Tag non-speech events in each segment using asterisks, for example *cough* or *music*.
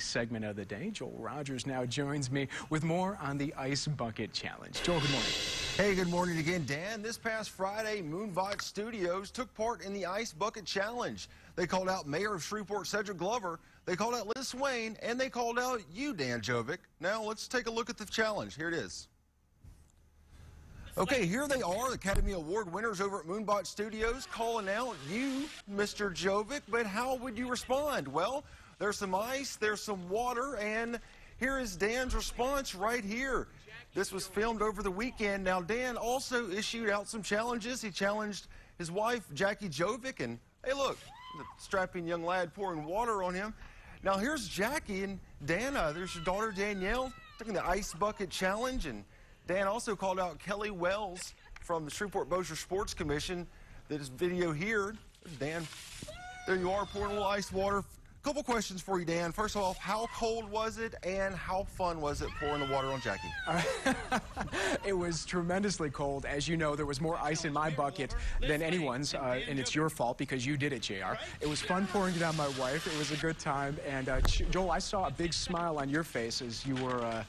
segment of the day. Joel Rodgers now joins me with more on the Ice Bucket Challenge. Joel, good morning. Hey, good morning again, Dan. This past Friday, Moonbot Studios took part in the Ice Bucket Challenge. They called out Mayor of Shreveport, Cedric Glover. They called out Liz Swain, and they called out you, Dan Jovic. Now, let's take a look at the challenge. Here it is. Okay, here they are, the Academy Award winners over at Moonbot Studios, calling out you, Mr. Jovic. But how would you respond? Well, there's some ice, there's some water, and here is Dan's response right here. This was filmed over the weekend. Now, Dan also issued out some challenges. He challenged his wife, Jackie Jovic, and hey, look, the strapping young lad pouring water on him. Now, here's Jackie and Dana. Uh, there's your daughter, Danielle, taking the ice bucket challenge, and Dan also called out Kelly Wells from the Shreveport Bossier Sports Commission. This video here, Dan, there you are pouring a little ice water. Couple questions for you, Dan. First of all, how cold was it and how fun was it pouring the water on Jackie? *laughs* it was tremendously cold. As you know, there was more ice in my bucket than anyone's, uh, and it's your fault because you did it, JR. It was fun pouring it on my wife. It was a good time. And uh, Joel, I saw a big smile on your face as you were.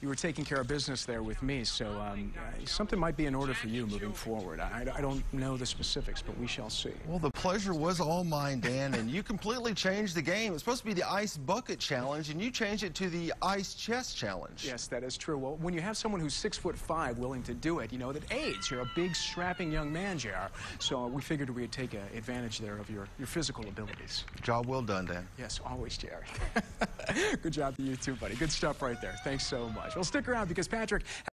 Uh, you were taking care of business there with me, so um, something might be in order for you moving forward. I, I, don't know the specifics, but we shall see. Well, the pleasure was all mine, Dan, and you completely changed the game. It's supposed to be the Ice Bucket Challenge, and you changed it to the Ice Chest Challenge. Yes, that is true. Well, when you have someone who's six foot five willing to do it, you know that aids. You're a big, strapping young man, JR. So we figured we'd take advantage there of your, your physical abilities. Job well done, Dan. Yes, always, JR. *laughs* Good job to you too, buddy. Good stuff right there. Thanks so much. Well, stick around because Patrick